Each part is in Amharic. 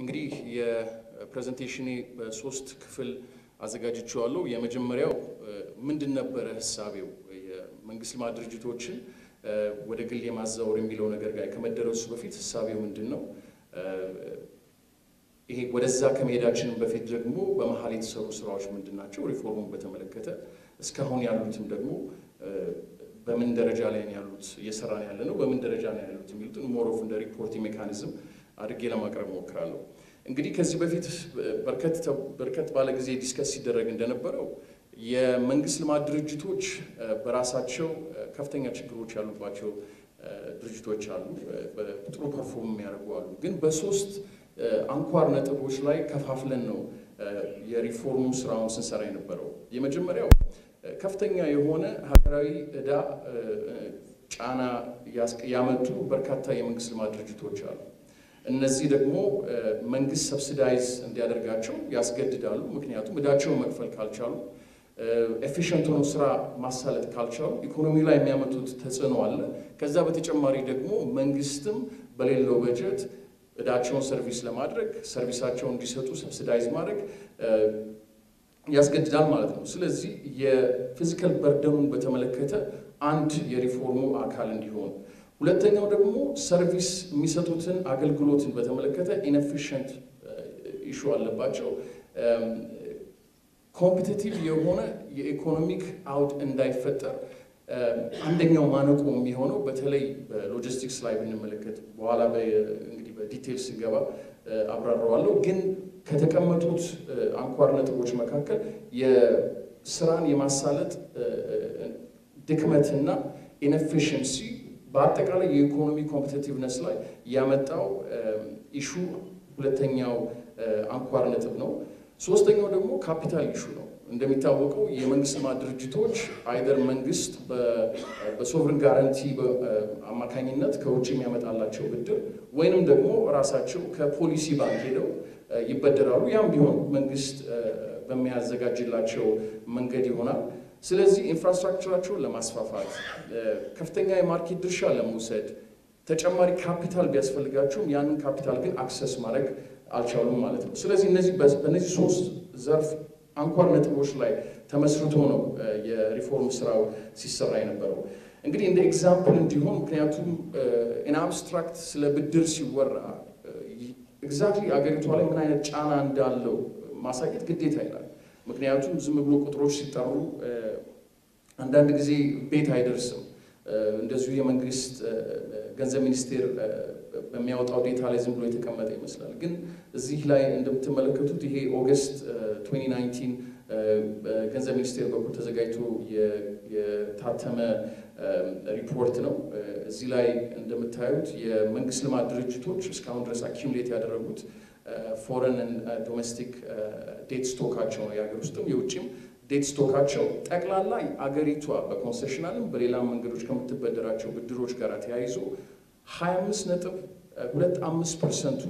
እንግዲህ የ presentation ኤ በሶስት ክፍል አዘጋጅቼዋለሁ። የመጀመሪያው ምንድን ነበረ ህሳቤው የመንግስት ልማት ድርጅቶችን ወደ ግል የማዛወር የሚለው ነገር ጋር ከመደረሱ በፊት ህሳቤው ምንድን ነው? ይሄ ወደዛ ከመሄዳችንም በፊት ደግሞ በመሀል የተሰሩ ስራዎች ምንድን ናቸው? ሪፎርሙን በተመለከተ እስካሁን ያሉትም ደግሞ በምን ደረጃ ላይ ያሉት፣ እየሰራን ያለ ነው፣ በምን ደረጃ ነው ያሉት የሚሉትን more of እንደ reporting mechanism አድርጌ ለማቅረብ ሞክራለሁ። እንግዲህ ከዚህ በፊት በርከት ባለ ጊዜ discuss ሲደረግ እንደነበረው የመንግስት ልማት ድርጅቶች በራሳቸው ከፍተኛ ችግሮች ያሉባቸው ድርጅቶች አሉ፣ ጥሩ perform የሚያደርጉ አሉ። ግን በሶስት አንኳር ነጥቦች ላይ ከፋፍለን ነው የሪፎርሙ ስራውን ስንሰራ የነበረው። የመጀመሪያው ከፍተኛ የሆነ ሀገራዊ ዕዳ ጫና ያመጡ በርካታ የመንግስት ልማት ድርጅቶች አሉ። እነዚህ ደግሞ መንግስት subsidize እንዲያደርጋቸው ያስገድዳሉ። ምክንያቱም ዕዳቸውን መክፈል ካልቻሉ፣ efficient ሆነው ስራ ማሳለጥ ካልቻሉ ኢኮኖሚ ላይ የሚያመጡት ተጽዕኖ አለ። ከዛ በተጨማሪ ደግሞ መንግስትም በሌለው በጀት ዕዳቸውን service ለማድረግ service ኣቸውን እንዲሰጡ subsidize ማድረግ ያስገድዳል ማለት ነው። ስለዚህ የ fiscal burden ኑን በተመለከተ አንድ የሪፎርሙ አካል እንዲሆን፣ ሁለተኛው ደግሞ service የሚሰጡትን አገልግሎትን በተመለከተ inefficient issue አለባቸው። competitive የሆነ የ economic አውድ እንዳይፈጠር አንደኛው ማነቆ የሚሆነው በተለይ በሎጂስቲክስ ላይ ብንመለከት በኋላ እንግዲህ በ details ስገባ አብራረዋለሁ። ግን ከተቀመጡት አንኳር ነጥቦች መካከል የስራን የማሳለጥ ድክመትና inefficiency በአጠቃላይ የኢኮኖሚ competitiveness ላይ ያመጣው issue ሁለተኛው አንኳር ነጥብ ነው። ሶስተኛው ደግሞ capital issue ነው። እንደሚታወቀው የመንግስት ልማት ድርጅቶች አይዘር መንግስት በ sovereign guarantee አማካኝነት ከውጭ የሚያመጣላቸው ብድር ወይንም ደግሞ ራሳቸው ከፖሊሲ ባንክ ሄደው ይበደራሉ። ያም ቢሆን መንግስት በሚያዘጋጅላቸው መንገድ ይሆናል። ስለዚህ infrastructure ኣቸውን ለማስፋፋት ከፍተኛ የ market ድርሻ ለመውሰድ ተጨማሪ ካፒታል ቢያስፈልጋቸውም ያንን ካፒታል ግን access ማድረግ አልቻሉም ማለት ነው። ስለዚህ እነዚህ በእነዚህ ሶስት ዘርፍ አንኳር ነጥቦች ላይ ተመስርቶ ነው የሪፎርም ስራው ሲሰራ የነበረው። እንግዲህ እንደ example እንዲሆን ምክንያቱም in abstract ስለ ብድር ሲወራ exactly አገሪቷ ላይ ምን አይነት ጫና እንዳለው ማሳየት ግዴታ ይላል። ምክንያቱም ዝም ብሎ ቁጥሮች ሲጠሩ አንዳንድ ጊዜ ቤት አይደርስም። እንደዚሁ የመንግስት ገንዘብ ሚኒስቴር በሚያወጣው data ላይ ዝም ብሎ የተቀመጠ ይመስላል። ግን እዚህ ላይ እንደምትመለከቱት ይሄ August 2019 በገንዘብ ሚኒስቴር በኩል ተዘጋጅቶ የታተመ ሪፖርት ነው። እዚህ ላይ እንደምታዩት የመንግስት ልማት ድርጅቶች እስካሁን ድረስ accumulate ያደረጉት foreign domestic debt stock ኣቸው ነው የሀገር ውስጥም የውጭም debt stock ኣቸው ጠቅላላ አገሪቷ በ concessional ም በሌላም መንገዶች ከምትበደራቸው ብድሮች ጋር ተያይዞ 25 ነጥብ ሁለት አምስት percent ኡ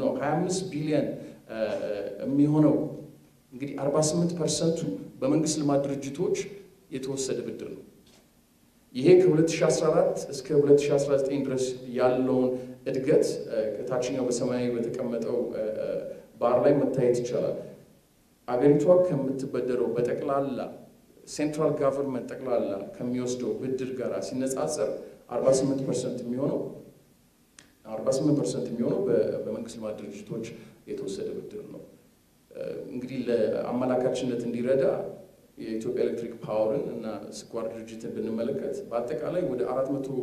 ነው 25 ቢሊዮን የሚሆነው እንግዲህ 48 percent ኡ በመንግስት ልማት ድርጅቶች የተወሰደ ብድር ነው። ይሄ ከ2014 እስከ 2019 ድረስ ያለውን እድገት ከታችኛው በሰማያዊ በተቀመጠው ባር ላይ መታየት ይቻላል። አገሪቷ ከምትበደረው በጠቅላላ central government ጠቅላላ ከሚወስደው ብድር ጋር ሲነጻጸር 48 percent የሚሆነው 48 percent የሚሆነው በመንግስት ልማት ድርጅቶች የተወሰደ ብድር ነው። እንግዲህ ለአመላካችነት እንዲረዳ የኢትዮጵያ ኤሌክትሪክ power ን እና ስኳር ድርጅትን ብንመለከት በአጠቃላይ ወደ 400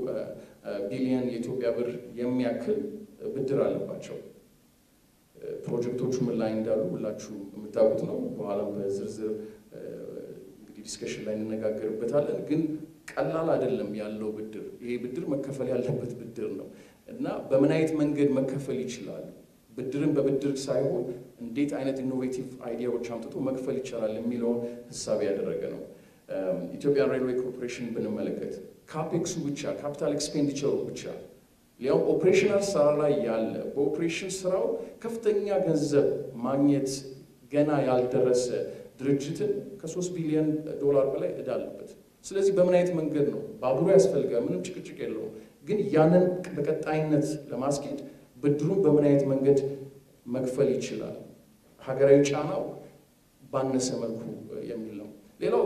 ቢሊዮን የኢትዮጵያ ብር የሚያክል ብድር አለባቸው። ፕሮጀክቶቹ ምን ላይ እንዳሉ ሁላችሁ የምታውቁት ነው። በኋላም በዝርዝር እንግዲህ discussion ላይ እንነጋገርበታለን። ግን ቀላል አይደለም ያለው ብድር። ይሄ ብድር መከፈል ያለበት ብድር ነው እና በምን አይነት መንገድ መከፈል ይችላል? ብድርን በብድር ሳይሆን እንዴት አይነት innovative idea ዎች አምጥቶ መክፈል ይቻላል የሚለውን ህሳቤ ያደረገ ነው። Ethiopian Railway Corporation ብንመለከት capex ኡ ብቻ capital expenditure ኡ ብቻ ሊያውም operational ስራ ላይ ያለ በኦፕሬሽን ስራው ከፍተኛ ገንዘብ ማግኘት ገና ያልደረሰ ድርጅትን ከሶስት ቢሊዮን ዶላር በላይ ዕዳ አለበት። ስለዚህ በምን አይነት መንገድ ነው ባቡሩ ያስፈልጋል፣ ምንም ጭቅጭቅ የለውም። ግን ያንን በቀጣይነት ለማስኬድ ብድሩን በምን አይነት መንገድ መክፈል ይችላል፣ ሀገራዊ ጫናው ባነሰ መልኩ የሚል ነው። ሌላው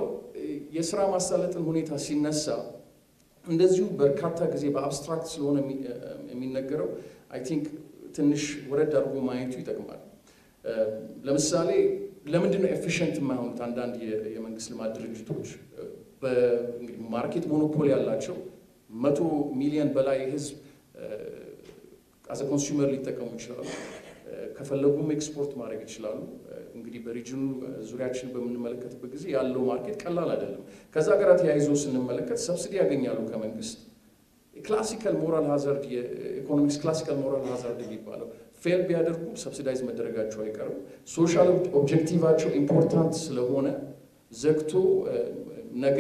የስራ ማሳለጥን ሁኔታ ሲነሳ እንደዚሁ በርካታ ጊዜ በአብስትራክት ስለሆነ የሚነገረው I think ትንሽ ወረድ አድርጎ ማየቱ ይጠቅማል። ለምሳሌ ለምንድን ነው efficient የማይሆኑት አንዳንድ የመንግስት ልማት ድርጅቶች? market monopoly ያላቸው መቶ ሚሊዮን በላይ ህዝብ as a consumer ሊጠቀሙ ይችላሉ። ከፈለጉም ኤክስፖርት ማድረግ ይችላሉ። እንግዲህ በ region ኡ ዙሪያችን በምንመለከትበት ጊዜ ያለው market ቀላል አይደለም። ከዛ ጋር ተያይዞ ስንመለከት subsidy ያገኛሉ ከመንግስት። classical moral hazard የ economics classical moral hazard የሚባለው fail ቢያደርጉ subsidize መደረጋቸው አይቀርም። social objective ኣቸው important ስለሆነ ዘግቶ ነገ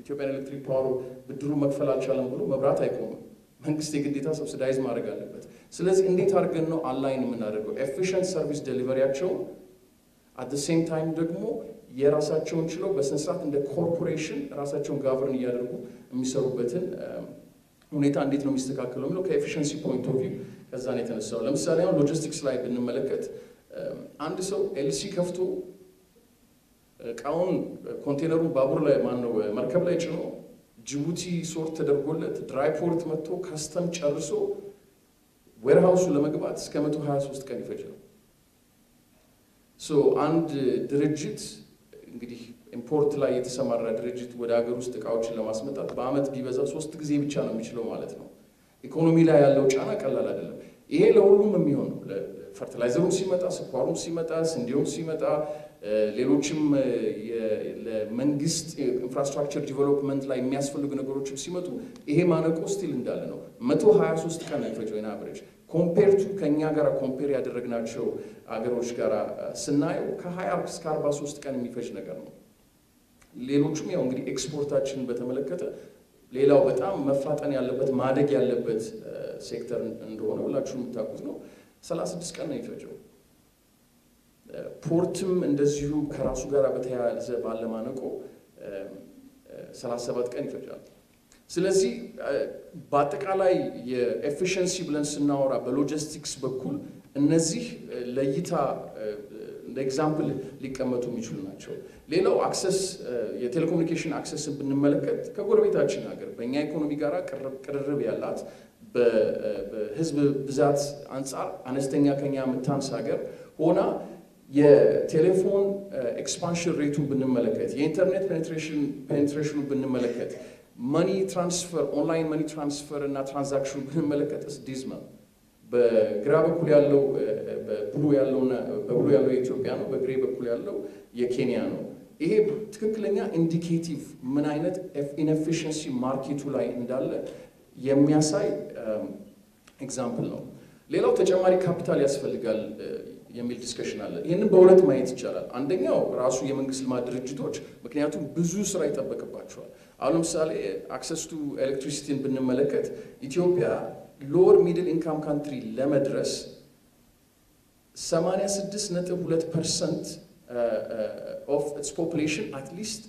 Ethiopian Electric Power ብድሩ መክፈል አልቻለም ብሎ መብራት አይቆምም። መንግስት የግዴታ subsidize ማድረግ አለበት። ስለዚህ እንዴት አድርገን ነው align የምናደርገው efficient service delivery ያቸውን at same time ደግሞ የራሳቸውን ችለው በስነስርዓት እንደ ኮርፖሬሽን ራሳቸውን govern እያደረጉ የሚሰሩበትን ሁኔታ እንዴት ነው የሚስተካከለው የሚለው ከ efficiency point of view ከዛ ነው የተነሳው። ለምሳሌ አሁን ሎጂስቲክስ ላይ ብንመለከት አንድ ሰው LC ከፍቶ እቃውን ኮንቴነሩን ባቡር ላይ ማነው መርከብ ላይ ጭኖ ጅቡቲ sort ተደርጎለት dry port መጥቶ custom ጨርሶ warehouse ኡ ለመግባት እስከ 123 ቀን ይፈጃል። አንድ ድርጅት እንግዲህ import ላይ የተሰማራ ድርጅት ወደ ሀገር ውስጥ እቃዎችን ለማስመጣት በአመት ቢበዛ ሶስት ጊዜ ብቻ ነው የሚችለው ማለት ነው። ኢኮኖሚ ላይ ያለው ጫና ቀላል አይደለም። ይሄ ለሁሉም የሚሆን ነው። fertilizer ኡም ሲመጣ፣ ስኳሩም ሲመጣ፣ ስንዴውም ሲመጣ፣ ሌሎችም ለመንግስት infrastructure development ላይ የሚያስፈልጉ ነገሮችም ሲመጡ ይሄ ማነቆ still እንዳለ ነው። መቶ ሀያ ሶስት ቀን ነው የሚፈጀው in average compare to ከእኛ ጋር compare ያደረግናቸው አገሮች ጋር ስናየው ከ20 እስከ 43 ቀን የሚፈጅ ነገር ነው። ሌሎቹም ያው እንግዲህ ኤክስፖርታችንን በተመለከተ ሌላው በጣም መፋጠን ያለበት ማደግ ያለበት ሴክተር እንደሆነ ሁላችሁ የምታውቁት ነው። 36 ቀን ነው የሚፈጀው። port ም እንደዚሁ ከራሱ ጋር በተያያዘ ባለማነቆ 37 ቀን ይፈጃል። ስለዚህ በአጠቃላይ የ efficiency ብለን ስናወራ በሎጂስቲክስ በኩል እነዚህ ለእይታ እንደ example ሊቀመጡ የሚችሉ ናቸው። ሌላው access የቴሌኮሙኒኬሽን access ን ብንመለከት ከጎረቤታችን ሀገር በእኛ ኢኮኖሚ ጋር ቅርርብ ያላት በህዝብ ብዛት አንጻር አነስተኛ ከኛ የምታንስ ሀገር ሆና የቴሌፎን expansion rate ኡን ብንመለከት የኢንተርኔት penetration ኡ ብንመለከት money transfer online money transfer እና transaction ኡ ብንመለከት ዲዝማ በግራ በኩል ያለው በ blue ያለውና በ blue ያለው የኢትዮጵያ ነው። በ gray በኩል ያለው የኬንያ ነው። ይሄ ትክክለኛ indicative ምን አይነት inefficiency market ኡ ላይ እንዳለ የሚያሳይ example ነው። ሌላው ተጨማሪ ካፒታል ያስፈልጋል የሚል discussion አለ። ይህንን በሁለት ማየት ይቻላል። አንደኛው ራሱ የመንግስት ልማት ድርጅቶች ምክንያቱም ብዙ ስራ ይጠበቅባቸዋል። አሁን ለምሳሌ access to electricity ን ብንመለከት ኢትዮጵያ lower middle income country ለመድረስ 86.2 percent of its population at least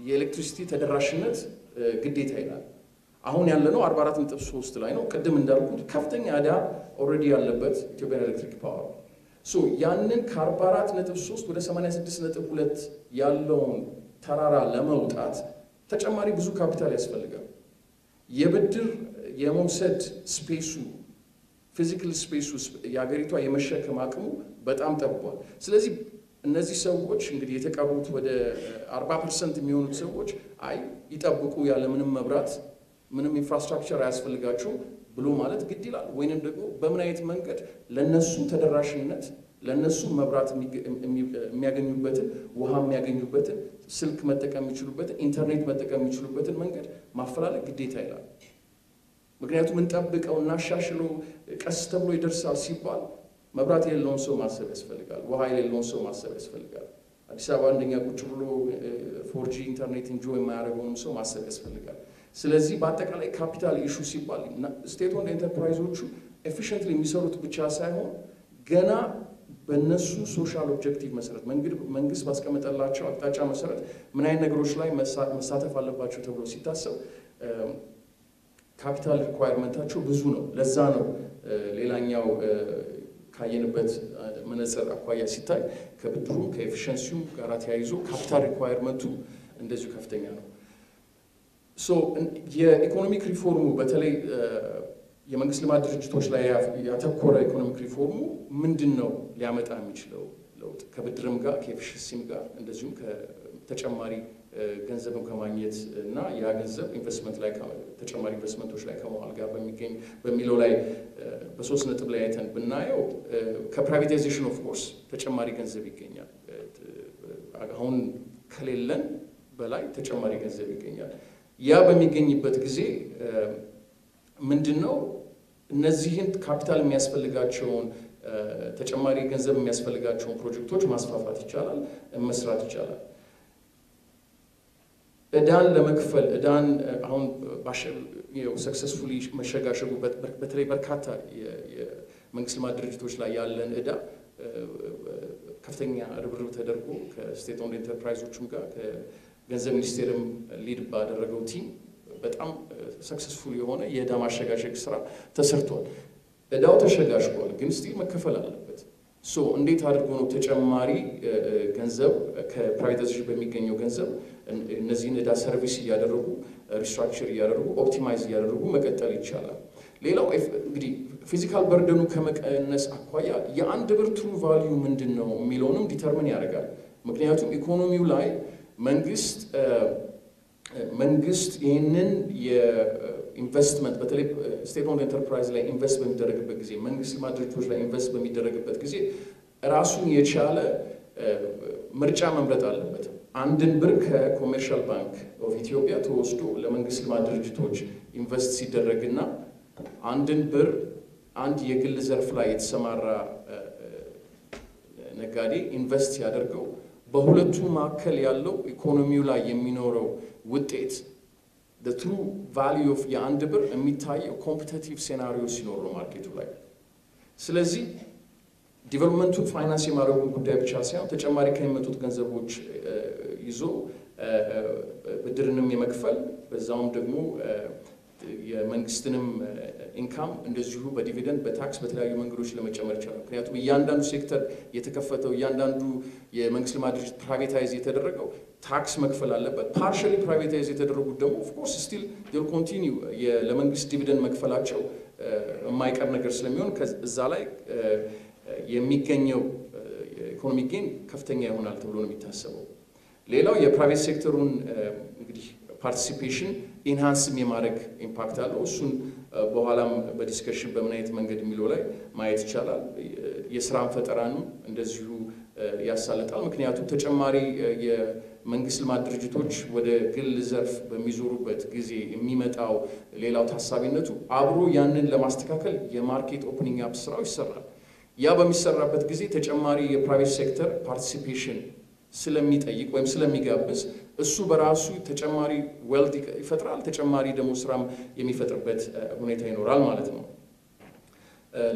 የ electricity ተደራሽነት ግዴታ ይላል። አሁን ያለነው 44.3 ላይ ነው። ቅድም እንዳልኩት ከፍተኛ ዕዳ already ያለበት Ethiopian Electric Power ያንን ከ44.3 ወደ 86.2 ያለውን ተራራ ለመውጣት ተጨማሪ ብዙ ካፒታል ያስፈልጋል። የብድር የመውሰድ space ኡ fiscal space ኡ የሀገሪቷ የመሸከም አቅሙ በጣም ጠቧል። ስለዚህ እነዚህ ሰዎች እንግዲህ የተቀሩት ወደ 40 percent የሚሆኑት ሰዎች አይ ይጠብቁ ያለምንም መብራት ምንም infrastructure አያስፈልጋቸውም ብሎ ማለት ግድ ይላል። ወይንም ደግሞ በምን አይነት መንገድ ለነሱ ተደራሽነት ለነሱ መብራት የሚያገኙበትን ውሃ የሚያገኙበትን ስልክ መጠቀም የሚችሉበትን ኢንተርኔት መጠቀም የሚችሉበትን መንገድ ማፈላለግ ግዴታ ይላል። ምክንያቱም እንጠብቀው እናሻሽለው ቀስ ተብሎ ይደርሳል ሲባል መብራት የሌለውን ሰው ማሰብ ያስፈልጋል። ውሃ የሌለውን ሰው ማሰብ ያስፈልጋል። አዲስ አበባ አንደኛ ቁጭ ብሎ 4G ኢንተርኔት enjoy የማያደርገውንም ሰው ማሰብ ያስፈልጋል። ስለዚህ በአጠቃላይ ካፒታል issue ሲባል state owned enterprise ኦቹ efficiently የሚሰሩት ብቻ ሳይሆን ገና በእነሱ social objective መሰረት መንግስት ባስቀመጠላቸው አቅጣጫ መሰረት ምን አይነት ነገሮች ላይ መሳተፍ አለባቸው ተብሎ ሲታሰብ ካፒታል requirement ኣቸው ብዙ ነው። ለዛ ነው ሌላኛው ካየንበት መነጽር አኳያ ሲታይ ከብድሩም ከ efficiency ውም ጋር ተያይዞ ካፒታል requirement ኡ እንደዚሁ ከፍተኛ ነው። የ economic reform ኡ በተለይ የመንግስት ልማት ድርጅቶች ላይ ያተኮረ economic reform ኡ ምንድን ነው ሊያመጣ የሚችለው ለውጥ ከብድርም ጋር ከ efficiency ም ጋር እንደዚሁም ተጨማሪ ገንዘብም ከማግኘት እና ያ ገንዘብ ኢንቨስትመንት ላይ ተጨማሪ ኢንቨስትመንቶች ላይ ከመዋል ጋር በሚገኝ በሚለው ላይ በሶስት ነጥብ ላይ አይተን ብናየው ከ privatization of course ተጨማሪ ገንዘብ ይገኛል። አሁን ከሌለን በላይ ተጨማሪ ገንዘብ ይገኛል። ያ በሚገኝበት ጊዜ ምንድን ነው እነዚህን ካፒታል የሚያስፈልጋቸውን ተጨማሪ ገንዘብ የሚያስፈልጋቸውን ፕሮጀክቶች ማስፋፋት ይቻላል፣ መስራት ይቻላል። እዳን ለመክፈል እዳን አሁን ሰክሰስፉሊ መሸጋሸጉ በተለይ በርካታ የመንግስት ልማት ድርጅቶች ላይ ያለን እዳ ከፍተኛ ርብርብ ተደርጎ ከ state owned enterprise ኦችም ጋር ከገንዘብ ሚኒስቴርም lead ባደረገው team በጣም successful የሆነ የእዳ ማሸጋሸግ ስራ ተሰርቷል። እዳው ተሸጋሽጓል፣ ግን still መከፈል አለበት። so እንዴት አድርጎ ነው ተጨማሪ ገንዘብ ከ privatization በሚገኘው ገንዘብ እነዚህን እዳ service እያደረጉ restructure እያደረጉ optimize እያደረጉ መቀጠል ይቻላል። ሌላው እንግዲህ fiscal burden ኡ ከመቀነስ አኳያ የአንድ ብር true value ምንድን ነው የሚለውንም determine ያደርጋል። ምክንያቱም ኢኮኖሚው ላይ መንግስት መንግስት ይህንን የኢንቨስትመንት በተለይ state owned enterprise ላይ invest በሚደረግበት ጊዜ መንግስት ልማት ድርጅቶች ላይ invest በሚደረግበት ጊዜ ራሱን የቻለ ምርጫ መምረጥ አለበት። አንድን ብር ከ Commercial Bank of Ethiopia ተወስዶ ለመንግስት ልማት ድርጅቶች invest ሲደረግና አንድን ብር አንድ የግል ዘርፍ ላይ የተሰማራ ነጋዴ invest ያደርገው በሁለቱ መካከል ያለው ኢኮኖሚው ላይ የሚኖረው ውጤት true value of የአንድ ብር የሚታየው competitive scenario ሲኖር ነው market ኡ ላይ። ስለዚህ development ኡን finance የማድረጉን ጉዳይ ብቻ ሳይሆን ተጨማሪ ከሚመጡት ገንዘቦች ይዞ ብድርንም የመክፈል በዛውም ደግሞ የመንግስትንም income እንደዚሁ በ dividend በ tax በተለያዩ መንገዶች ለመጨመር ይቻላል። ምክንያቱም እያንዳንዱ ሴክተር የተከፈተው እያንዳንዱ የመንግስት ልማት ድርጅት privatize የተደረገው tax መክፈል አለበት። partially privatize የተደረጉት ደግሞ of course still will continue ለመንግስት dividend መክፈላቸው የማይቀር ነገር ስለሚሆን እዛ ላይ የሚገኘው የኢኮኖሚ gain ከፍተኛ ይሆናል ተብሎ ነው የሚታሰበው። ሌላው የ private sector ኡን እንግዲህ participation enhance ም የማድረግ impact አለው። እሱን በኋላም በ discussion በምን አይነት መንገድ የሚለው ላይ ማየት ይቻላል። የስራን ፈጠራንም እንደዚሁ ያሳልጣል። ምክንያቱም ተጨማሪ የመንግስት ልማት ድርጅቶች ወደ ግል ዘርፍ በሚዞሩበት ጊዜ የሚመጣው ሌላው ታሳቢነቱ አብሮ ያንን ለማስተካከል የ market opening up ስራው ይሰራል። ያ በሚሰራበት ጊዜ ተጨማሪ የ private sector participation ስለሚጠይቅ ወይም ስለሚጋብዝ እሱ በራሱ ተጨማሪ wealth ይፈጥራል። ተጨማሪ ደግሞ ስራም የሚፈጥርበት ሁኔታ ይኖራል ማለት ነው።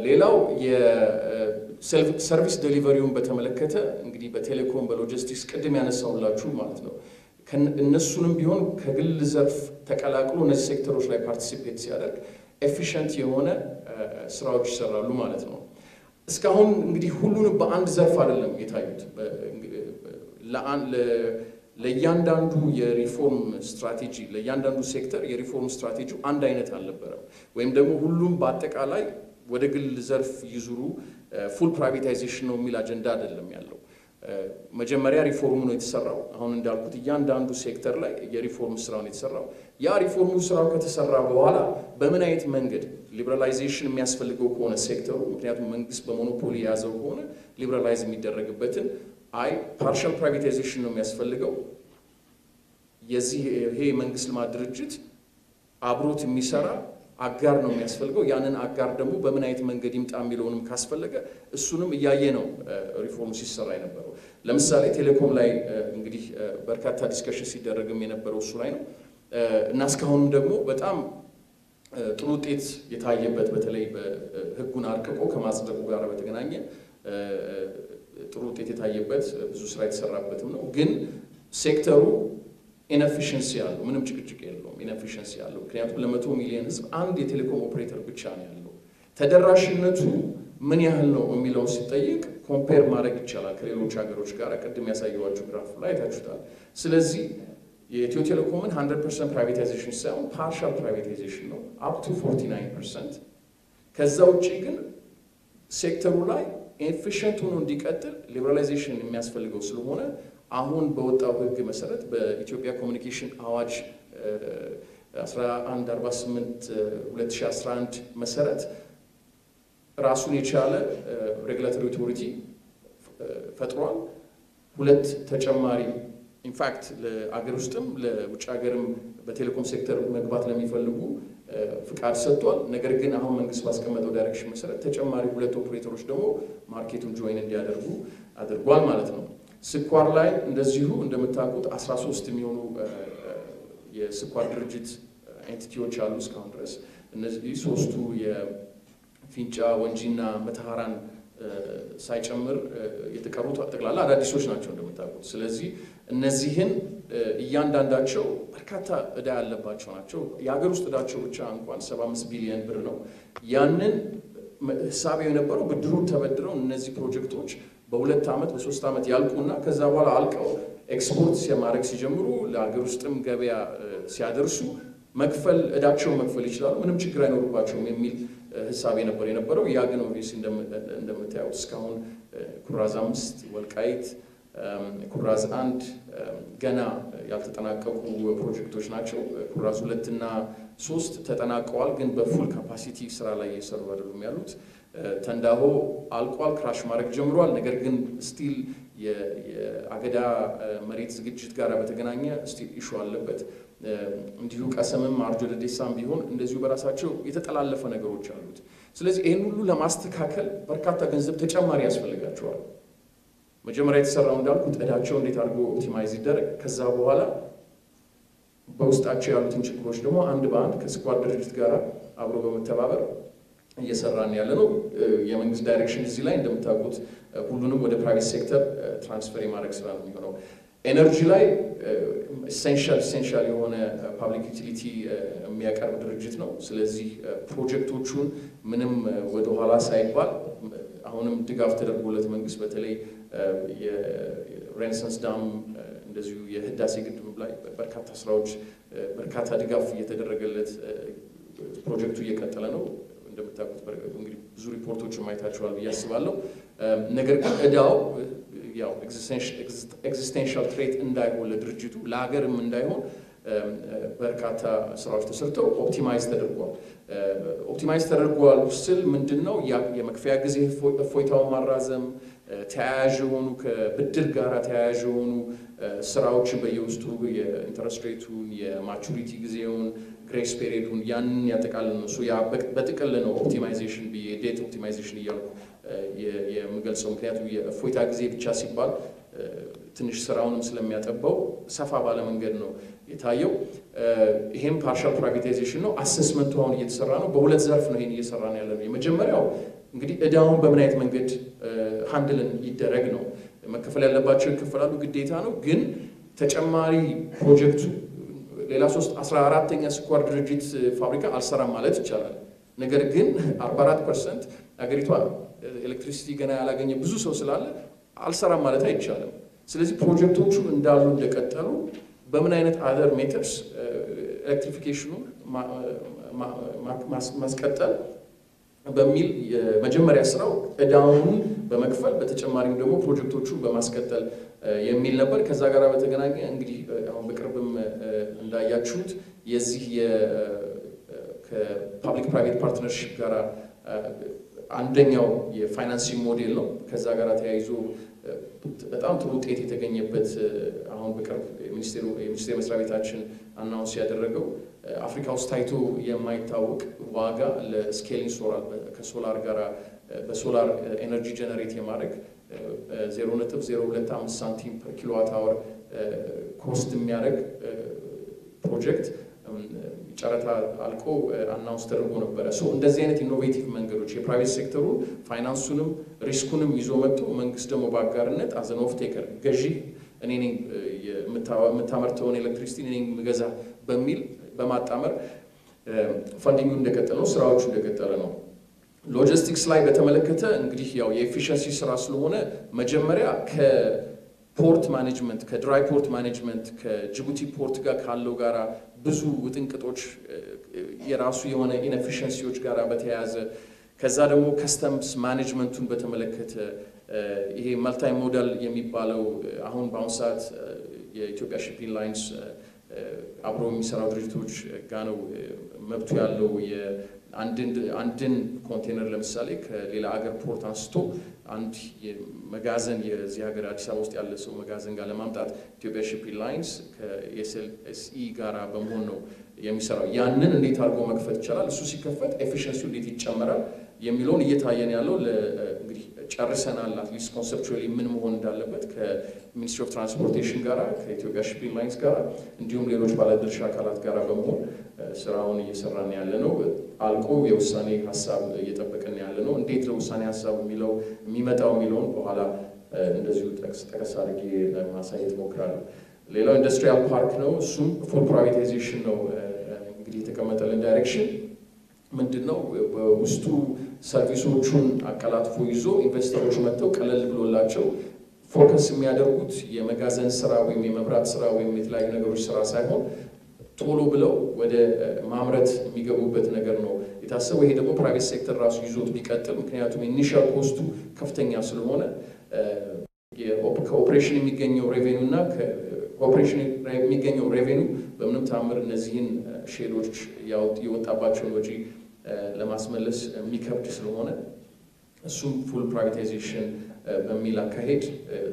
ሌላው የ service delivery ውን በተመለከተ እንግዲህ በቴሌኮም በሎጂስቲክስ ቅድም ያነሳሁላችሁ ማለት ነው እነሱንም ቢሆን ከግል ዘርፍ ተቀላቅሎ እነዚህ ሴክተሮች ላይ participate ሲያደርግ efficient የሆነ ስራዎች ይሰራሉ ማለት ነው። እስካሁን እንግዲህ ሁሉንም በአንድ ዘርፍ አይደለም የታዩት። ለእያንዳንዱ የ reform strategy ለእያንዳንዱ ሴክተር የ reform strategy ው አንድ አይነት አልነበረም። ወይም ደግሞ ሁሉም በአጠቃላይ ወደ ግል ዘርፍ ይዙሩ full privatization ነው የሚል አጀንዳ አይደለም ያለው። መጀመሪያ ሪፎርሙ ነው የተሰራው። አሁን እንዳልኩት እያንዳንዱ ሴክተር ላይ የሪፎርም ነው የተሰራው። ያ ሪፎርሙ ስራው ከተሰራ በኋላ በምን አይነት መንገድ liberalization የሚያስፈልገው ከሆነ ሴክተሩ ምክንያቱም መንግስት በ monopoly የያዘው ከሆነ liberalize የሚደረግበትን አይ partial privatization ነው የሚያስፈልገው የዚህ ይሄ መንግስት ልማት ድርጅት አብሮት የሚሰራ አጋር ነው የሚያስፈልገው። ያንን አጋር ደግሞ በምን አይነት መንገድ ይምጣ የሚለውንም ካስፈለገ እሱንም እያየ ነው ሪፎርሙ ሲሰራ የነበረው። ለምሳሌ ቴሌኮም ላይ እንግዲህ በርካታ discussion ሲደረግም የነበረው እሱ ላይ ነው እና እስካሁንም ደግሞ በጣም ጥሩ ውጤት የታየበት በተለይ ህጉን አርቅቆ ከማጽደቁ ጋር በተገናኘ ጥሩ ውጤት የታየበት ብዙ ስራ የተሰራበትም ነው። ግን sector ኡ inefficiency አለው፣ ምንም ጭቅጭቅ የለውም። inefficiency አለው። ምክንያቱም ለመቶ ሚሊዮን ህዝብ አንድ የቴሌኮም ኦፕሬተር ብቻ ነው ያለው። ተደራሽነቱ ምን ያህል ነው የሚለውን ሲጠይቅ compare ማድረግ ይቻላል ከሌሎች ሀገሮች ጋር ቅድም ያሳየኋቸው graph ላይ አይታችሁታል። ስለዚህ የኢትዮ ቴሌኮምን 100 percent privatization ሳይሆን partial privatization ነው up to 49 percent። ከዛ ውጭ ግን ሴክተሩ ላይ efficient ሆኖ እንዲቀጥል liberalization የሚያስፈልገው ስለሆነ አሁን በወጣው ሕግ መሰረት በኢትዮጵያ communication አዋጅ 1148 2011 መሰረት ራሱን የቻለ regulatory authority ፈጥሯል። ሁለት ተጨማሪ in fact ለአገር ውስጥም ለውጭ ሀገርም በቴሌኮም ሴክተር መግባት ለሚፈልጉ ፍቃድ ሰጥቷል። ነገር ግን አሁን መንግስት ባስቀመጠው direction መሰረት ተጨማሪ ሁለት ኦፕሬተሮች ደግሞ market ኡን join እንዲያደርጉ አድርጓል ማለት ነው። ስኳር ላይ እንደዚሁ እንደምታውቁት 13 የሚሆኑ የስኳር ድርጅት entity ዎች አሉ እስካሁን ድረስ እነዚህ ሶስቱ የፊንጫ ወንጂና መተሃራን ሳይጨምር የተቀሩት ጠቅላላ አዳዲሶች ናቸው እንደምታውቁት። ስለዚህ እነዚህን እያንዳንዳቸው በርካታ እዳ ያለባቸው ናቸው። የሀገር ውስጥ እዳቸው ብቻ እንኳን 75 ቢሊዮን ብር ነው። ያንን ህሳቤው የነበረው ብድሩን ተበድረው እነዚህ ፕሮጀክቶች በሁለት ዓመት በሶስት ዓመት ያልቁና ከዛ በኋላ አልቀው ኤክስፖርት ማድረግ ሲጀምሩ ለሀገር ውስጥም ገበያ ሲያደርሱ መክፈል እዳቸውን መክፈል ይችላሉ፣ ምንም ችግር አይኖርባቸውም የሚል ህሳቤ ነበር የነበረው። ያ ግን obviously እንደምታዩት እስካሁን ኩራዝ አምስት ወልቃይት ኩራዝ አንድ ገና ያልተጠናቀቁ ፕሮጀክቶች ናቸው። ኩራዝ ሁለትና ሶስት ተጠናቀዋል፣ ግን በ full capacity ስራ ላይ እየሰሩ አይደሉም ያሉት። ተንዳሆ አልቋል፣ crush ማድረግ ጀምሯል። ነገር ግን still የአገዳ መሬት ዝግጅት ጋር በተገናኘ still issue አለበት። እንዲሁ ቀሰምም አርጆ ደዴሳም ቢሆን እንደዚሁ በራሳቸው የተጠላለፈ ነገሮች አሉት። ስለዚህ ይህን ሁሉ ለማስተካከል በርካታ ገንዘብ ተጨማሪ ያስፈልጋቸዋል። መጀመሪያ የተሰራው እንዳልኩት እዳቸው እንዴት አድርጎ optimize ይደረግ፣ ከዛ በኋላ በውስጣቸው ያሉትን ችግሮች ደግሞ አንድ በአንድ ከስኳር ድርጅት ጋር አብሮ በመተባበር እየሰራን ያለ ነው። የመንግስት direction እዚህ ላይ እንደምታውቁት ሁሉንም ወደ private sector transfer የማድረግ ስራ ነው የሚሆነው። energy ላይ essential essential የሆነ public utility የሚያቀርብ ድርጅት ነው። ስለዚህ ፕሮጀክቶቹን ምንም ወደኋላ ሳይባል አሁንም ድጋፍ ተደርጎለት መንግስት በተለይ የ Renaissance Dam እንደዚሁ የህዳሴ ግድብ ላይ በርካታ ስራዎች በርካታ ድጋፍ እየተደረገለት ፕሮጀክቱ እየቀጠለ ነው። እንደምታውቁት እንግዲህ ብዙ ሪፖርቶችን ማየታችኋል ብዬ አስባለሁ። ነገር ግን እዳው ያው existential threat እንዳይሆን ለድርጅቱ ለሀገርም እንዳይሆን በርካታ ስራዎች ተሰርተው optimize ተደርጓል። optimize ተደርጓል ስል ምንድን ነው? የመክፈያ ጊዜ እፎይታውን ማራዘም፣ ተያያዥ የሆኑ ከብድር ጋር ተያያዥ የሆኑ ስራዎችን በየውስጡ የ interest rate ኡን፣ የ maturity ጊዜውን፣ grace period ኡን ያንን ያጠቃልል ነው። ያ በጥቅል ነው optimization ብዬ debt optimization እያልኩ የምገልጸው። ምክንያቱም የእፎይታ ጊዜ ብቻ ሲባል ትንሽ ስራውንም ስለሚያጠባው ሰፋ ባለ መንገድ ነው የታየው። ይሄም partial privatization ነው። assessment ኡ አሁን እየተሰራ ነው። በሁለት ዘርፍ ነው ይሄን እየሰራ ነው ያለ ነው። የመጀመሪያው እንግዲህ እዳውን በምን አይነት መንገድ handle ይደረግ ነው። መከፈል ያለባቸው ይከፈላሉ፣ ግዴታ ነው። ግን ተጨማሪ ፕሮጀክቱ ሌላ ሶስት አስራ አራተኛ ስኳር ድርጅት ፋብሪካ አልሰራም ማለት ይቻላል። ነገር ግን አርባ አራት percent ሀገሪቷ electricity ገና ያላገኘ ብዙ ሰው ስላለ አልሰራም ማለት አይቻልም። ስለዚህ ፕሮጀክቶቹ እንዳሉ እንደቀጠሉ በምን አይነት other matters electrification ኡን ማስቀጠል በሚል የመጀመሪያ ስራው እዳውን በመክፈል በተጨማሪም ደግሞ ፕሮጀክቶቹን በማስቀጠል የሚል ነበር። ከዛ ጋር በተገናኘ እንግዲህ አሁን በቅርብም እንዳያችሁት የዚህ ከ public private partnership ጋር አንደኛው የ financing model ነው። ከዛ ጋር ተያይዞ በጣም ጥሩ ውጤት የተገኘበት አሁን በቅርብ የሚኒስቴር መስሪያ ቤታችን announce ያደረገው አፍሪካ ውስጥ ታይቶ የማይታወቅ ዋጋ ለ scaling solar ከ solar ጋር በ solar energy generate የማድረግ ዜሮ ነጥብ ዜሮ ሁለት አምስት ሳንቲም per kilowatt hour cost የሚያደርግ ፕሮጀክት ጨረታ አልቆ announce ተደርጎ ነበረ። እንደዚህ አይነት innovative መንገዶች የፕራይቬት ሴክተሩን ፋይናንሱንም ሪስኩንም ይዞ መጥቶ መንግስት ደግሞ በአጋርነት as an off taker ገዢ እኔ ነኝ የምታመርተውን electricity እኔ የምገዛ በሚል በማጣመር funding ኡ እንደቀጠለ ነው፣ ስራዎቹ እንደቀጠለ ነው። ሎጂስቲክስ ላይ በተመለከተ እንግዲህ ያው የ efficiency ስራ ስለሆነ መጀመሪያ ከ port management ከ dry port management ከጅቡቲ port ጋር ካለው ጋራ ብዙ ውጥንቅጦች የራሱ የሆነ inefficiency ዎች ጋር በተያያዘ ከዛ ደግሞ customs management ኡን በተመለከተ ይሄ multi modal የሚባለው አሁን በአሁኑ ሰዓት የኢትዮጵያ ሺፒንግ ላይንስ አብሮ የሚሰራው ድርጅቶች ጋ ነው መብቱ ያለው አንድን ኮንቴነር ለምሳሌ ከሌላ ሀገር port አንስቶ አንድ መጋዘን የዚህ ሀገር አዲስ አበባ ውስጥ ያለ ሰው መጋዘን ጋር ለማምጣት ኢትዮጵያ ሺፒንግ ላይንስ ከኤስኤልኤስኢ ጋራ በመሆን ነው የሚሰራው። ያንን እንዴት አድርጎ መክፈት ይቻላል? እሱ ሲከፈት efficiency ው እንዴት ይጨመራል የሚለውን እየታየን ያለው እንግዲህ ጨርሰናል። at least conceptually ምን መሆን እንዳለበት ከ ministry of transportation ጋራ ከኢትዮጵያ ሺፒንግ ላይንስ ጋራ እንዲሁም ሌሎች ባለድርሻ አካላት ጋራ በመሆን ስራውን እየሰራን ያለ ነው። አልቆ የውሳኔ ሀሳብ እየጠበቅን ያለ ነው። እንዴት ለውሳኔ ሀሳብ የሚለው የሚመጣው የሚለውን በኋላ እንደዚሁ ጠቀስ አድርጌ ለማሳየት እሞክራለሁ። ሌላው industrial park ነው። እሱም full privatization ነው እንግዲህ የተቀመጠልን direction ምንድን ነው በውስጡ service ኦቹን አቀላጥፎ ይዞ investor ኦች መጥተው ቀለል ብሎላቸው focus የሚያደርጉት የመጋዘን ስራ ወይም የመብራት ስራ ወይም የተለያዩ ነገሮች ስራ ሳይሆን ቶሎ ብለው ወደ ማምረት የሚገቡበት ነገር ነው የታሰበው። ይሄ ደግሞ private sector ራሱ ይዞት ቢቀጥል፣ ምክንያቱም initial cost ኡ ከፍተኛ ስለሆነ ከኦፕሬሽን የሚገኘው revenue ው እና ከኦፕሬሽን የሚገኘው revenue ው በምንም ታምር እነዚህን shed ኦች የወጣባቸውን ወጪ ለማስመለስ የሚከብድ ስለሆነ እሱም full privatization በሚል አካሄድ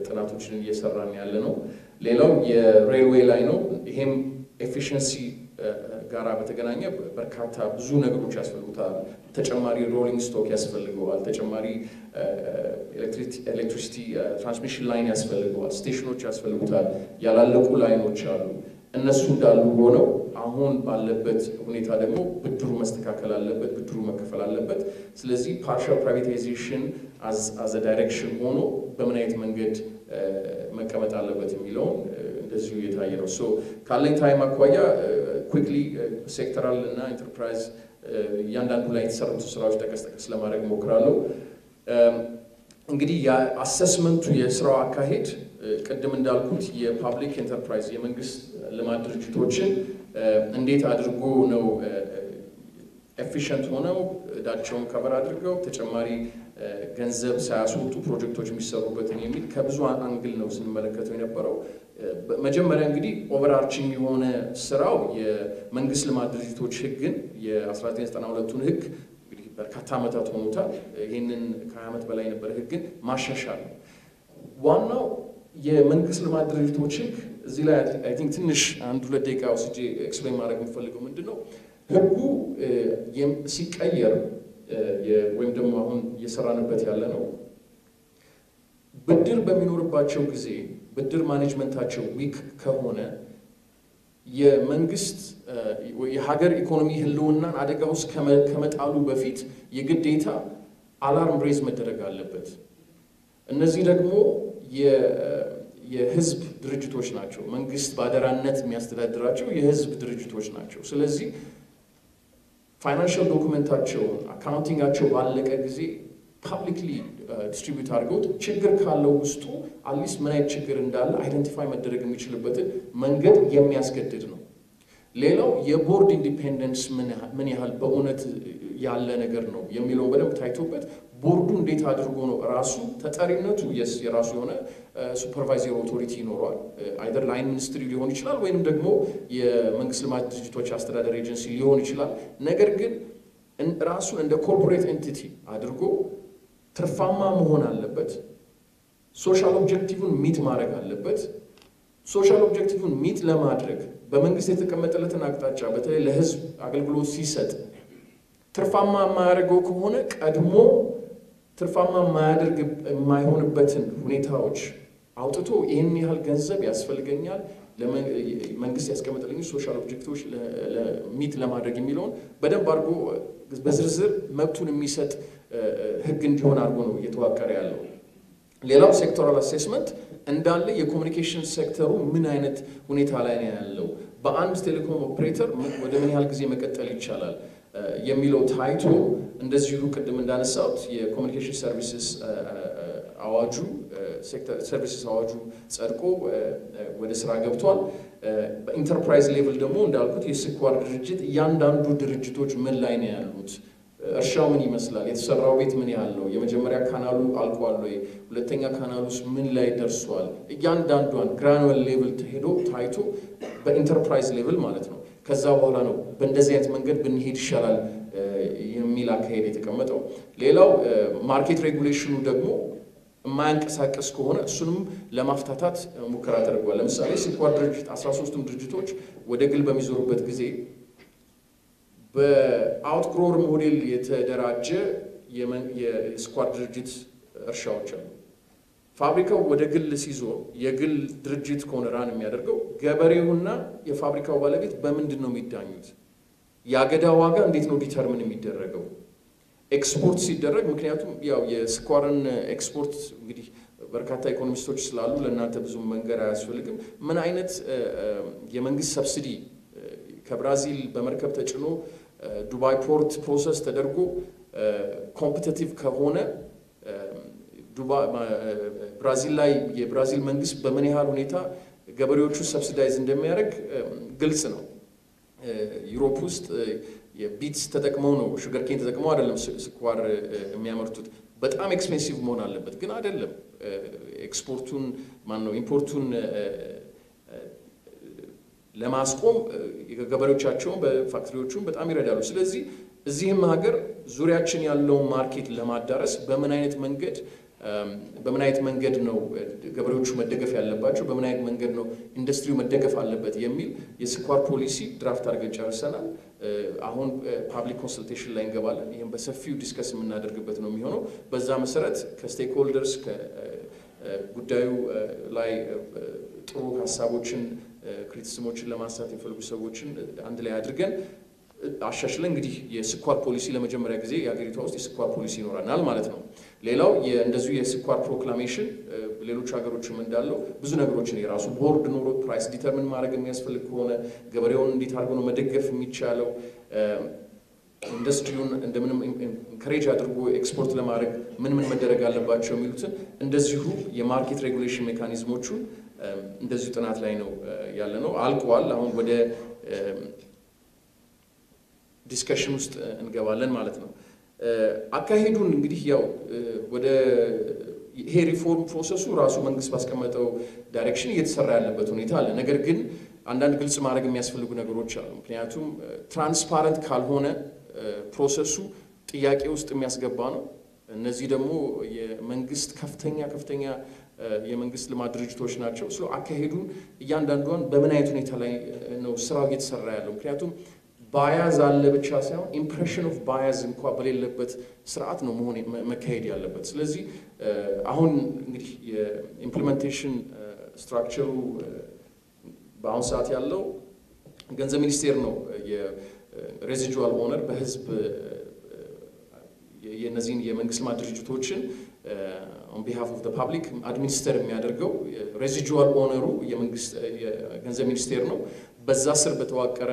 ጥናቶችን እየሰራን ያለ ነው። ሌላው የ railway ላይ ነው። ይሄም efficiency ጋራ በተገናኘ በርካታ ብዙ ነገሮች ያስፈልጉታል። ተጨማሪ rolling stock ያስፈልገዋል። ተጨማሪ electricity transmission line ያስፈልገዋል። station ኦች ያስፈልጉታል። ያላለቁ line ኦች አሉ። እነሱ እንዳሉ ሆነው አሁን ባለበት ሁኔታ ደግሞ ብድሩ መስተካከል አለበት፣ ብድሩ መከፈል አለበት። ስለዚህ partial privatization as a direction ሆኖ በምን አይነት መንገድ መቀመጥ አለበት የሚለውን እንደዚሁ የታየ ነው። so ካለኝ time አኳያ quickly sectoral እና ኢንተርፕራይዝ እያንዳንዱ ላይ የተሰሩት ስራዎች ጠቀስ ጠቀስ ለማድረግ እሞክራለሁ። እንግዲህ የ assessment ኡ የስራው አካሄድ ቅድም እንዳልኩት የ public enterprise የመንግስት ልማት ድርጅቶችን እንዴት አድርጎ ነው efficient ሆነው እዳቸውን cover አድርገው ተጨማሪ ገንዘብ ሳያስወጡ ፕሮጀክቶች የሚሰሩበትን የሚል ከብዙ angle ነው ስንመለከተው የነበረው። መጀመሪያ እንግዲህ overarching የሆነ ስራው የመንግስት ልማት ድርጅቶች ህግን የ1992ቱን ህግ እንግዲህ በርካታ ዓመታት ሆኖታል። ይህንን ከ20 ዓመት በላይ የነበረ ህግን ማሻሻል ነው ዋናው የመንግስት ልማት ድርጅቶች ህግ። እዚህ ላይ I think ትንሽ አንድ ሁለት ደቂቃ ወስጄ explain ማድረግ የምፈልገው ምንድን ነው ህጉ ሲቀየር ወይም ደግሞ አሁን እየሰራንበት ያለ ነው ብድር በሚኖርባቸው ጊዜ ብድር management ኣቸው weak ከሆነ የመንግስት የሀገር ኢኮኖሚ ህልውናን አደጋ ውስጥ ከመጣሉ በፊት የግዴታ alarm raise መደረግ አለበት። እነዚህ ደግሞ የህዝብ ድርጅቶች ናቸው። መንግስት በአደራነት የሚያስተዳድራቸው የህዝብ ድርጅቶች ናቸው። ስለዚህ financial document ኣቸውን accounting ኣቸው ባለቀ ጊዜ publicly distribute አድርገውት ችግር ካለው ውስጡ at least ምን አይነት ችግር እንዳለ identify መደረግ የሚችልበትን መንገድ የሚያስገድድ ነው። ሌላው የቦርድ independence ምን ያህል በእውነት ያለ ነገር ነው የሚለውን በደንብ ታይቶበት ቦርዱ እንዴት አድርጎ ነው ራሱ ተጠሪነቱ የስ የራሱ የሆነ supervisor authority ይኖረዋል። either line ministry ሊሆን ይችላል ወይንም ደግሞ የመንግስት ልማት ድርጅቶች አስተዳደር ኤጀንሲ ሊሆን ይችላል። ነገር ግን ራሱን እንደ corporate entity አድርጎ ትርፋማ መሆን አለበት። social objective ን meet ማድረግ አለበት። social objective ን meet ለማድረግ በመንግስት የተቀመጠለትን አቅጣጫ በተለይ ለህዝብ አገልግሎት ሲሰጥ ትርፋማ የማያደርገው ከሆነ ቀድሞ ትርፋማ የማያደርግ የማይሆንበትን ሁኔታዎች አውጥቶ ይህን ያህል ገንዘብ ያስፈልገኛል መንግስት ያስቀመጠልኝ social objective ኦች meet ለማድረግ የሚለውን በደንብ አድርጎ በዝርዝር መብቱን የሚሰጥ ህግ እንዲሆን አድርጎ ነው እየተዋቀረ ያለው። ሌላው sectoral assessment እንዳለ የ communication sector ኡ ምን አይነት ሁኔታ ላይ ነው ያለው፣ በአንድ ቴሌኮም ኦፕሬተር ወደ ምን ያህል ጊዜ መቀጠል ይቻላል፣ የሚለው ታይቶ እንደዚሁ ቅድም እንዳነሳሁት የ communication services አዋጁ services አዋጁ ጸድቆ ወደ ስራ ገብቷል። በ enterprise level ደግሞ እንዳልኩት የስኳር ድርጅት እያንዳንዱ ድርጅቶች ምን ላይ ነው ያሉት? እርሻው ምን ይመስላል? የተሰራው ቤት ምን ያህል ነው? የመጀመሪያ canal ኡ አልቋል ወይ? ሁለተኛ canal ኡስ ምን ላይ ደርሷል? እያንዳንዷን granular level ተሄዶ ታይቶ በ enterprise level ማለት ነው። ከዛ በኋላ ነው በእንደዚህ አይነት መንገድ ብንሄድ ይሻላል የሚል አካሄድ የተቀመጠው። ሌላው market regulation ኡ ደግሞ የማያንቀሳቀስ ከሆነ እሱንም ለማፍታታት ሙከራ ተደርጓል። ለምሳሌ ስኳር ድርጅት አስራ ሶስቱም ድርጅቶች ወደ ግል በሚዞሩበት ጊዜ በ outgrower model የተደራጀ የስኳር ድርጅት እርሻዎች አሉ። ፋብሪካው ወደ ግል ሲዞር የግል ድርጅት ከሆነ run የሚያደርገው ገበሬውና የፋብሪካው ባለቤት በምንድን ነው የሚዳኙት? የአገዳ ዋጋ እንዴት ነው determine የሚደረገው? ኤክስፖርት ሲደረግ ምክንያቱም ያው የስኳርን ኤክስፖርት እንግዲህ በርካታ ኢኮኖሚስቶች ስላሉ ለእናንተ ብዙ መንገድ አያስፈልግም። ምን አይነት የመንግስት subsidy ከብራዚል በመርከብ ተጭኖ ዱባይ port process ተደርጎ competitive ከሆነ ብራዚል ላይ የብራዚል መንግስት በምን ያህል ሁኔታ ገበሬዎቹ subsidize እንደሚያደርግ ግልጽ ነው። Europe ውስጥ የ beets ተጠቅመው ነው sugar cane ተጠቅመው አይደለም ስኳር የሚያመርቱት። በጣም expensive መሆን አለበት፣ ግን አይደለም። ኤክስፖርቱን ማን ነው import ኡን ለማስቆም ገበሬዎቻቸውን በ factory ዎቹን በጣም ይረዳሉ። ስለዚህ እዚህም ሀገር ዙሪያችን ያለውን market ለማዳረስ በምን አይነት መንገድ በምን አይነት መንገድ ነው ገበሬዎቹ መደገፍ ያለባቸው፣ በምን አይነት መንገድ ነው ኢንዱስትሪው መደገፍ አለበት የሚል የስኳር ፖሊሲ draft አድርገን ጨርሰናል። አሁን public consultation ላይ እንገባለን። ይህም በሰፊው discuss የምናደርግበት ነው የሚሆነው። በዛ መሰረት ከ stakeholders ጉዳዩ ላይ ጥሩ ሀሳቦችን criticism ኦችን ለማንሳት የሚፈልጉ ሰዎችን አንድ ላይ አድርገን አሻሽለን እንግዲህ የስኳር ፖሊሲ ለመጀመሪያ ጊዜ የሀገሪቷ ውስጥ የስኳር ፖሊሲ ይኖረናል ማለት ነው። ሌላው እንደዚሁ የስኳር proclamation ሌሎች ሀገሮችም እንዳለው ብዙ ነገሮችን የራሱ ቦርድ ኖሮ price determine ማድረግ የሚያስፈልግ ከሆነ ገበሬውን እንዴት አድርጎ ነው መደገፍ የሚቻለው ኢንዱስትሪውን እንደምንም encourage አድርጎ ኤክስፖርት ለማድረግ ምን ምን መደረግ አለባቸው የሚሉትን እንደዚሁ የ market regulation mechanism ኦቹን እንደዚሁ ጥናት ላይ ነው ያለ ነው። አልቀዋል። አሁን ወደ discussion ውስጥ እንገባለን ማለት ነው። አካሄዱን እንግዲህ ያው ወደ ይሄ reform process ኡ ራሱ መንግስት ባስቀመጠው direction እየተሰራ ያለበት ሁኔታ አለ። ነገር ግን አንዳንድ ግልጽ ማድረግ የሚያስፈልጉ ነገሮች አሉ። ምክንያቱም transparent ካልሆነ process ኡ ጥያቄ ውስጥ የሚያስገባ ነው። እነዚህ ደግሞ የመንግስት ከፍተኛ ከፍተኛ የመንግስት ልማት ድርጅቶች ናቸው። ስለ አካሄዱን እያንዳንዷን በምን አይነት ሁኔታ ላይ ነው ስራው እየተሰራ ያለው? ምክንያቱም bias አለ ብቻ ሳይሆን impression of bias እንኳ በሌለበት ስርዓት ነው መሆን መካሄድ ያለበት። ስለዚህ አሁን እንግዲህ የ implementation structure ኡ በአሁኑ ሰዓት ያለው ገንዘብ ሚኒስቴር ነው የ residual owner በህዝብ የነዚህን የመንግስት ልማት ድርጅቶችን on behalf of public administer የሚያደርገው residual owner ኡ የገንዘብ ሚኒስቴር ነው። በዛ ስር በተዋቀረ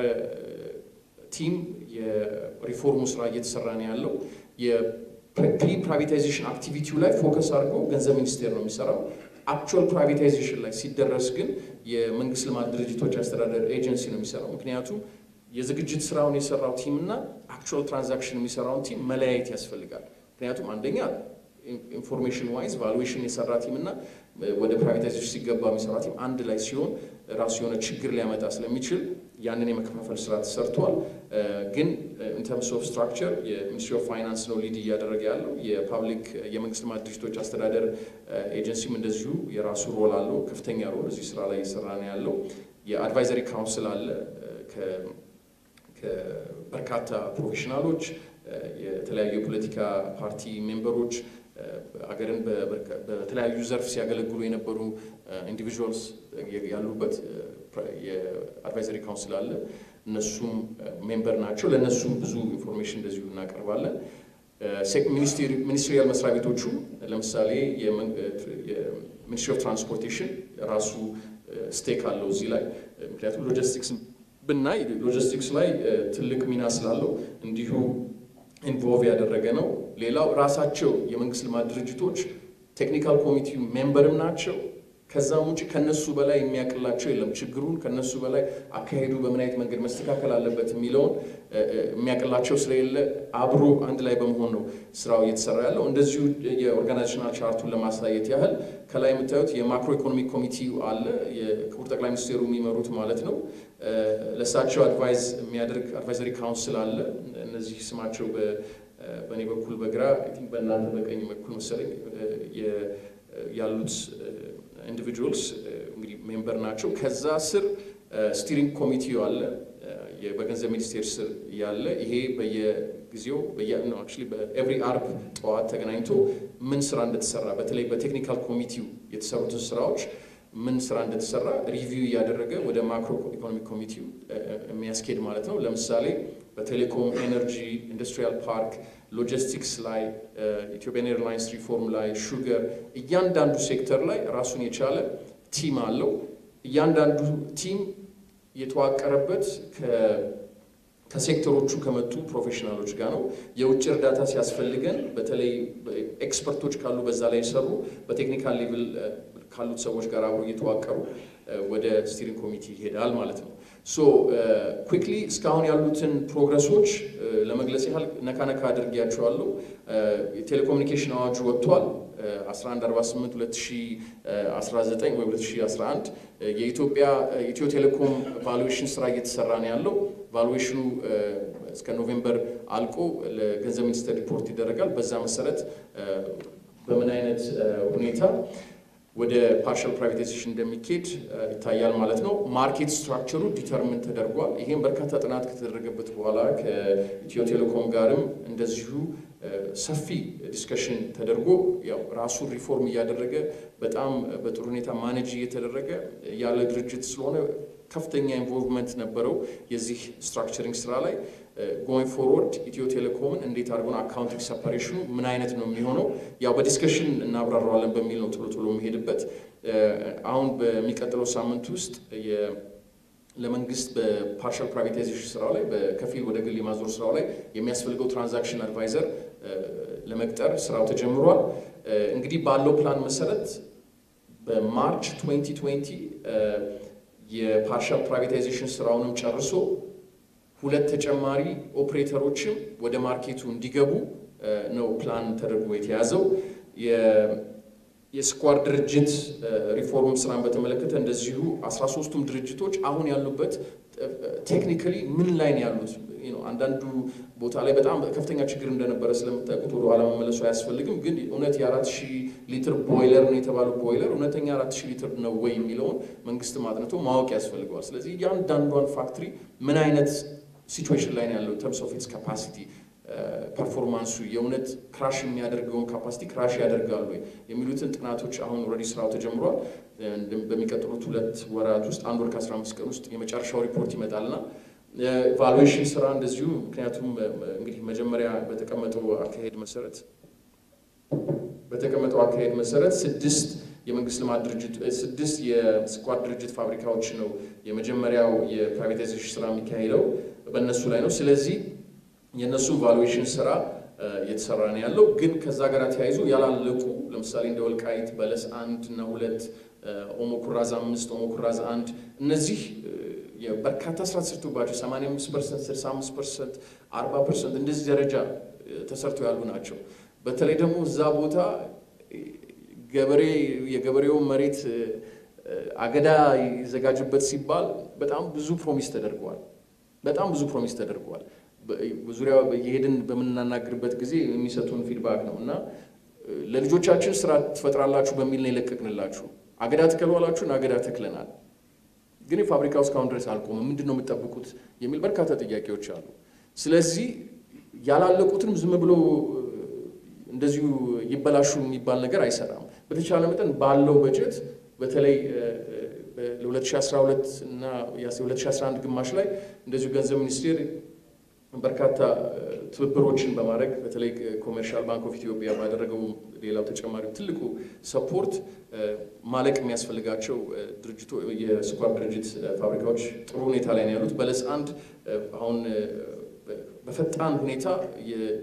team የ reform ኡ ስራ እየተሰራ ነው ያለው። የ pre privatization activity ው ላይ focus አድርጎ ገንዘብ ሚኒስቴር ነው የሚሰራው። actual privatization ላይ ሲደረስ ግን የመንግስት ልማት ድርጅቶች አስተዳደር ኤጀንሲ ነው የሚሰራው። ምክንያቱም የዝግጅት ስራውን የሰራው team እና actual transaction የሚሰራውን team መለያየት ያስፈልጋል። ምክንያቱም አንደኛ information wise valuation የሰራ team እና ወደ privatization ሲገባ የሚሰራ team አንድ ላይ ሲሆን ራሱ የሆነ ችግር ሊያመጣ ስለሚችል ያንን የመከፋፈል ስራ ተሰርቷል። ግን in terms of structure የ ministry of finance ነው lead እያደረገ ያለው። የ public የመንግስት ልማት ድርጅቶች አስተዳደር ኤጀንሲም እንደዚሁ የራሱ role አለው፣ ከፍተኛ role እዚህ ስራ ላይ እየሰራ ነው ያለው። የ advisory council አለ ከበርካታ professional ኦች፣ የተለያዩ የፖለቲካ ፓርቲ member ኦች አገርን በተለያዩ ዘርፍ ሲያገለግሉ የነበሩ individuals ያሉበት የ advisory council አለ። እነሱም member ናቸው። ለእነሱም ብዙ information እንደዚሁ እናቀርባለን። ministerial መስሪያ ቤቶቹ ለምሳሌ የ ministry of transportation ራሱ stake አለው እዚህ ላይ ምክንያቱም ሎጂስቲክስ ብናይ ሎጂስቲክስ ላይ ትልቅ ሚና ስላለው እንዲሁ involve ያደረገ ነው። ሌላው ራሳቸው የመንግስት ልማት ድርጅቶች technical ኮሚቴ member ም ናቸው። ከዛም ውጭ ከነሱ በላይ የሚያቅላቸው የለም። ችግሩን ከነሱ በላይ አካሄዱ በምን አይነት መንገድ መስተካከል አለበት የሚለውን የሚያቅላቸው ስለሌለ አብሮ አንድ ላይ በመሆን ነው ስራው እየተሰራ ያለው። እንደዚሁ የ organizational chart ኡን ለማሳየት ያህል ከላይ የምታዩት የ macro economic ኮሚቴው አለ፣ የክቡር ጠቅላይ ሚኒስቴሩ የሚመሩት ማለት ነው። ለእሳቸው advise የሚያደርግ advisory council አለ። እነዚህ ስማቸው በእኔ በኩል በግራ በእናንተ በቀኝ በኩል መሰለኝ ያሉት individuals እንግዲህ member ናቸው። ከዛ ስር steering ኮሚቴው አለ በገንዘብ ሚኒስቴር ስር ያለ ይሄ በየጊዜው በ every አርብ ጠዋት ተገናኝቶ ምን ስራ እንደተሰራ በተለይ በ technical ኮሚቴው የተሰሩትን ስራዎች ምን ስራ እንደተሰራ review እያደረገ ወደ macro economic ኮሚቴው የሚያስኬድ ማለት ነው። ለምሳሌ በቴሌኮም፣ energy፣ industrial park፣ logistics ላይ ኢትዮጵያን ኤርላይንስ ሪፎርም ላይ sugar፣ እያንዳንዱ ሴክተር ላይ ራሱን የቻለ team አለው። እያንዳንዱ team የተዋቀረበት ከሴክተሮቹ ከመጡ professional ኦች ጋር ነው። የውጭ እርዳታ ሲያስፈልገን በተለይ expert ኦች ካሉ በዛ ላይ የሰሩ በ technical level ካሉት ሰዎች ጋር አብሮ እየተዋቀሩ ወደ steering ኮሚቴ ይሄዳል ማለት ነው። quickly እስካሁን ያሉትን progress ኦች ለመግለጽ ያህል ነካ ነካ አድርጌያቸዋለሁ። የቴሌኮሙኒኬሽን አዋጁ ወጥቷል 1148 2019 ወይ 2011 የኢትዮጵያ ኢትዮ ቴሌኮም valuation ስራ እየተሰራ ነው ያለው። valuation ኡ እስከ November አልቆ ለገንዘብ ሚኒስቴር ሪፖርት ይደረጋል። በዛ መሰረት በምን አይነት ሁኔታ ወደ partial privatization እንደሚካሄድ ይታያል ማለት ነው። market structure ኡ determine ተደርጓል። ይህም በርካታ ጥናት ከተደረገበት በኋላ ከኢትዮ ቴሌኮም ጋርም እንደዚሁ ሰፊ discussion ተደርጎ ያው ራሱን ሪፎርም እያደረገ በጣም በጥሩ ሁኔታ manage እየተደረገ ያለ ድርጅት ስለሆነ ከፍተኛ involvement ነበረው የዚህ structuring ስራ ላይ going forward ኢትዮ ቴሌኮምን እንዴት አድርጎን accounting separation ኡ ምን አይነት ነው የሚሆነው? ያው በ discussion እናብራራዋለን በሚል ነው ቶሎ ቶሎ የሚሄድበት። አሁን በሚቀጥለው ሳምንት ውስጥ ለመንግስት በ partial privatization ስራው ላይ በከፊል ወደ ግል የማዞር ስራው ላይ የሚያስፈልገው transaction advisor ለመቅጠር ስራው ተጀምሯል። እንግዲህ ባለው ፕላን መሰረት በ March 2020 የ partial privatization ስራውንም ጨርሶ ሁለት ተጨማሪ ኦፕሬተሮችም ወደ market ኡ እንዲገቡ ነው ፕላን ተደርጎ የተያዘው። የስኳር ድርጅት ሪፎርም ስራን በተመለከተ እንደዚሁ አስራ ሶስቱም ድርጅቶች አሁን ያሉበት technically ምን ላይ ነው ያሉት? አንዳንዱ ቦታ ላይ በጣም ከፍተኛ ችግር እንደነበረ ስለምታውቁት ወደ ኋላ መመለሱ አያስፈልግም። ግን እውነት የአራት ሺህ ሊትር ቦይለር ነው የተባለው ቦይለር እውነተኛ አራት ሺህ ሊትር ነው ወይ የሚለውን መንግስት አጥንቶ ማወቅ ያስፈልገዋል። ስለዚህ እያንዳንዷን factory ምን አይነት situation ላይ ነው ያለው terms of its capacity performance ኡ የእውነት crush የሚያደርገውን capacity crush ያደርጋሉ የሚሉትን ጥናቶች አሁን already ስራው ተጀምሯል። በሚቀጥሉት ሁለት ወራት ውስጥ አንድ ወር ከአስራ አምስት ቀን ውስጥ የመጨረሻው ሪፖርት ይመጣልና valuation ስራ እንደዚሁ ምክንያቱም እንግዲህ መጀመሪያ በተቀመጠው አካሄድ መሰረት በተቀመጠው አካሄድ መሰረት ስድስት የመንግስት ልማት ድርጅት ስድስት የስኳር ድርጅት ፋብሪካዎች ነው የመጀመሪያው የ privatization ስራ የሚካሄደው በእነሱ ላይ ነው። ስለዚህ የእነሱን valuation ስራ እየተሰራ ነው ያለው። ግን ከዛ ጋር ተያይዞ ያላለቁ ለምሳሌ እንደ ወልቃይት በለስ አንድ እና ሁለት፣ ኦሞ ኩራዝ አምስት፣ ኦሞ ኩራዝ አንድ እነዚህ በርካታ ስራ ተሰርቶባቸው 85 percent፣ 65 percent፣ 40 percent እንደዚህ ደረጃ ተሰርተው ያሉ ናቸው። በተለይ ደግሞ እዛ ቦታ ገበሬ የገበሬውን መሬት አገዳ ይዘጋጅበት ሲባል በጣም ብዙ promise ተደርገዋል። በጣም ብዙ promise ተደርገዋል። ዙሪያ የሄድን በምናናግርበት ጊዜ የሚሰጡን ፊድባክ ነው እና ለልጆቻችን ስራ ትፈጥራላችሁ በሚል ነው የለቀቅንላችሁ። አገዳ ትከሉ አላችሁን፣ አገዳ ተክለናል። ግን የፋብሪካው እስካሁን ድረስ አልቆመም። ምንድን ነው የምጠብቁት የሚል በርካታ ጥያቄዎች አሉ። ስለዚህ ያላለቁትንም ዝም ብሎ እንደዚሁ ይበላሹ የሚባል ነገር አይሰራም። በተቻለ መጠን ባለው በጀት በተለይ ለ2012 እና 2011 ግማሽ ላይ እንደዚሁ ገንዘብ ሚኒስቴር በርካታ ትብብሮችን በማድረግ በተለይ Commercial Bank of Ethiopia ባደረገው ሌላው ተጨማሪው ትልቁ support ማለቅ የሚያስፈልጋቸው ድርጅቶች የስኳር ድርጅት ፋብሪካዎች ጥሩ ሁኔታ ላይ ነው ያሉት። በለስ አንድ አሁን በፈጣን ሁኔታ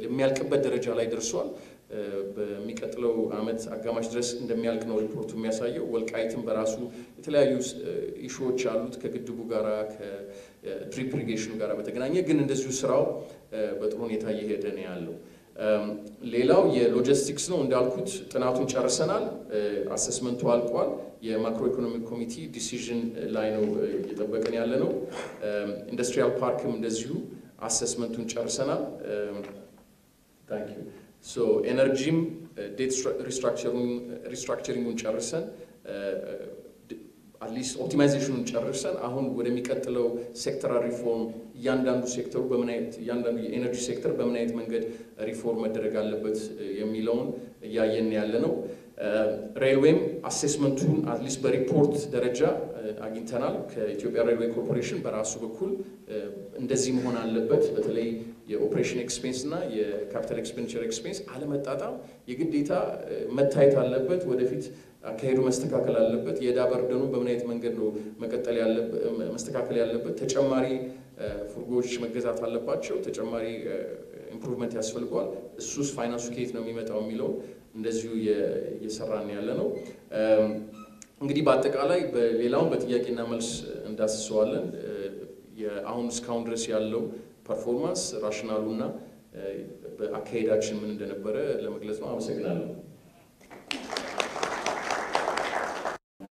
የሚያልቅበት ደረጃ ላይ ደርሷል። በሚቀጥለው ዓመት አጋማሽ ድረስ እንደሚያልቅ ነው ሪፖርቱ የሚያሳየው። ወልቃይትም በራሱ የተለያዩ issue ዎች አሉት ከግድቡ ጋራ ከ drip irrigation ኑ ጋር በተገናኘ ግን እንደዚሁ ስራው በጥሩ ሁኔታ እየሄደ ነው ያለው። ሌላው የሎጂስቲክስ ነው። እንዳልኩት ጥናቱን ጨርሰናል። assessment ቱ አልቋል። የ macroeconomic ኮሚቴ decision ላይ ነው እየጠበቅን ያለ ነው። industrial park ም እንደዚሁ assessment ቱን ጨርሰናል። thank you energy ም debt restructuring ጉን ጨርሰን at least optimization ኑን ጨርሰን አሁን ወደሚቀጥለው sectoral reform እያንዳንዱ ሴክተሩ በምን አይነት እያንዳንዱ የ energy sector በምን አይነት መንገድ ሪፎርም መደረግ አለበት የሚለውን እያየን ያለ ነው። railway ም assessment ቱን at least በሪፖርት ደረጃ አግኝተናል። ከኢትዮጵያ Railway Corporation በራሱ በኩል እንደዚህ መሆን አለበት፣ በተለይ የ operation expense እና የ capital expenditure expense አለመጣጣም የግዴታ መታየት አለበት። ወደፊት አካሄዱ መስተካከል አለበት። የዕዳ burden ኑ በምን አይነት መንገድ ነው መቀጠል መስተካከል ያለበት? ተጨማሪ ፉርጎዎች መገዛት አለባቸው። ተጨማሪ improvement ያስፈልገዋል። እሱስ ፋይናንሱ ከየት ነው የሚመጣው የሚለው እንደዚሁ እየሰራን ያለ ነው። እንግዲህ በአጠቃላይ በሌላውን በጥያቄና መልስ እንዳስሰዋለን። አሁን እስካሁን ድረስ ያለው performance rationale ሉና በአካሄዳችን ምን እንደነበረ ለመግለጽ ነው። አመሰግናለሁ።